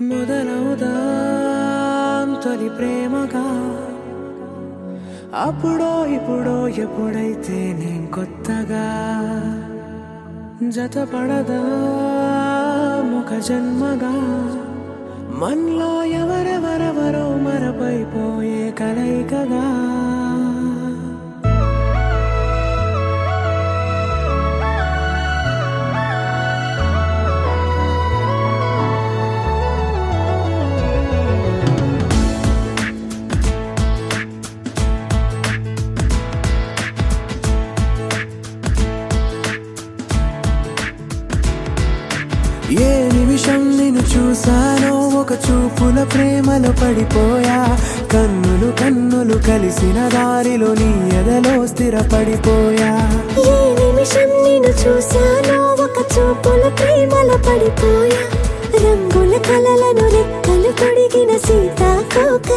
మొదలవుదాంతొలి ప్రేమగా. అప్పుడో ఇప్పుడో ఎప్పుడైతే నేను కొత్తగా జతపడదా ముఖ జన్మగా. మనలో ఎవరెవరెవరో మరపైపోయే కలయికగా. నిమిషం చూసానో ఒక చూపుల ప్రేమలో పడిపోయా. కన్నులు కన్నులు కలిసిన దారిలో నీ ఎదలో స్థిరపడిపోయా. ఏ నిమిషం నేను ఒక చూపుల ప్రేమలో పడిపోయా. రంగుల కలలను రెక్కలు తొడిగిన సీతాకోక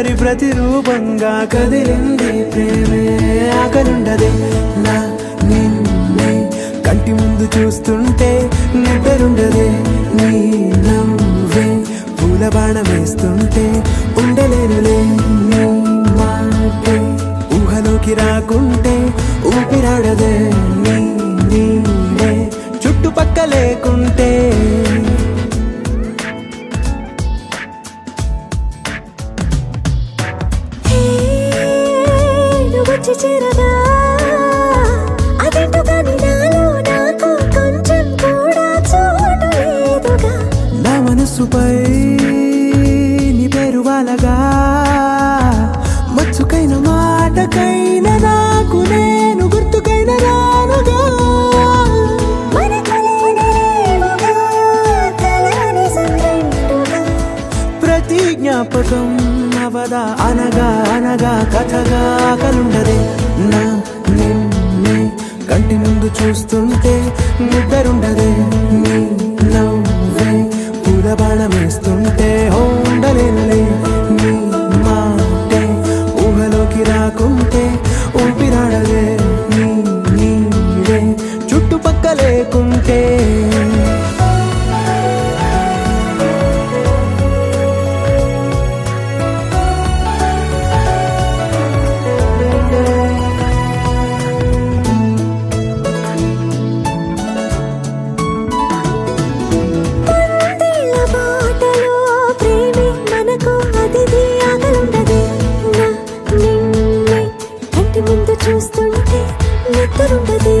అందరి ప్రతిరూపంగా కదిలింది ప్రేమే. ఆకలుండదే. నా నిన్నే కంటి ముందు చూస్తుంటే నిద్రుండదే నీ నవ్వే. పూల బాణ వేస్తుంటే ఉండలేనులే మాటే. ఊహలోకి రాకుంటే ఊపిరాడదే నీ వచ్చి చేరగా అదేంటో కానీ నాలో నాకు కొంచెం కూడా చోటు లేదుగా. నా మనసుపై నీ పేరు వాలగా. మచ్చుకైన మాటకైన నాకు నేను గుర్తుకైన రానుగా. మన కలయికలేవుగా, కలని సంరెండుగా. ప్రతి జ్ఞాపకం అవదా అనగా అనగా కథగా కలుండదే నా నిన్నే కంటి ముందు చూస్తూ చూస్తుంటే నిద్రుండదే